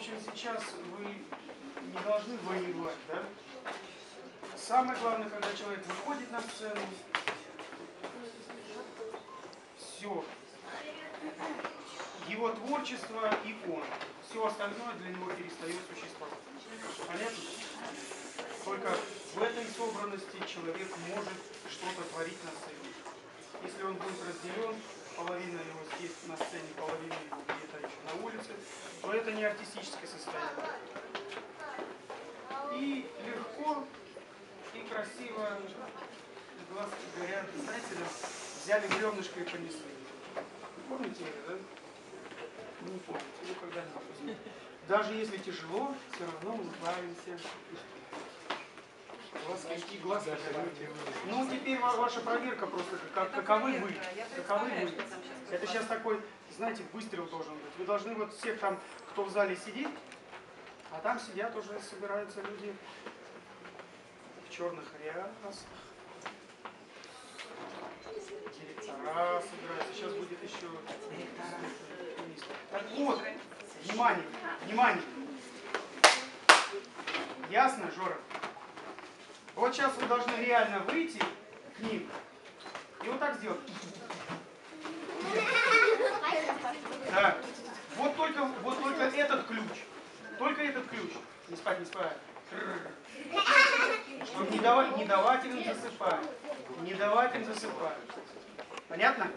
общем, сейчас вы не должны воевать, да? Самое главное, когда человек выходит на сцену, все. Его творчество и он. Все остальное для него перестает существовать. Понятно? Только в этой собранности человек может что-то творить на сцене. Если он будет разделен, половина его здесь на сцене, половина его где-то еще на то это не артистическое состояние. И легко, и красиво, глазки горят. Знаете, да, взяли бревнышко и понесли. Помните это, да? Не помните, ну когда-нибудь. Даже если тяжело, все равно улыбаемся. У вас какие глаза. Ну, теперь ва- ваша проверка просто, как, каковы вы. Каковы вы. Это сейчас такой, знаете, выстрел должен быть. Вы должны вот всех там, кто в зале сидит, а там сидят уже, собираются люди в черных рясах. Директора собираются. Сейчас будет еще. Так вот, внимание, внимание. Ясно, Жора? Вот сейчас вы должны реально выйти к ним и вот так сделать. Да. Вот только, вот только этот ключ. Только этот ключ. Не спать, не спать. Чтобы не давать, не давать им засыпать. Не давать им засыпать. Понятно?